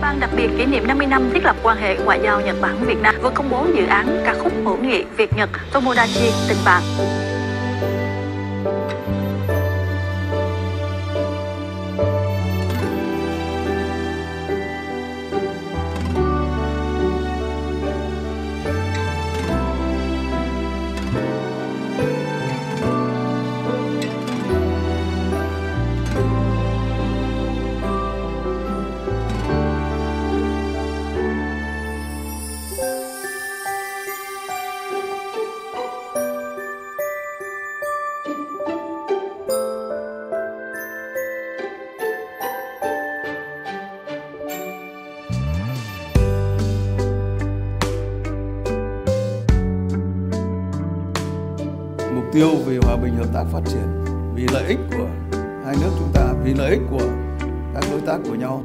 Ban đặc biệt kỷ niệm 50 năm thiết lập quan hệ ngoại giao Nhật Bản Việt Nam vừa công bố dự án ca khúc hữu nghị Việt Nhật Tomodachi tình bạn. Tiêu vì hòa bình hợp tác phát triển, vì lợi ích của hai nước chúng ta, vì lợi ích của các đối tác của nhau.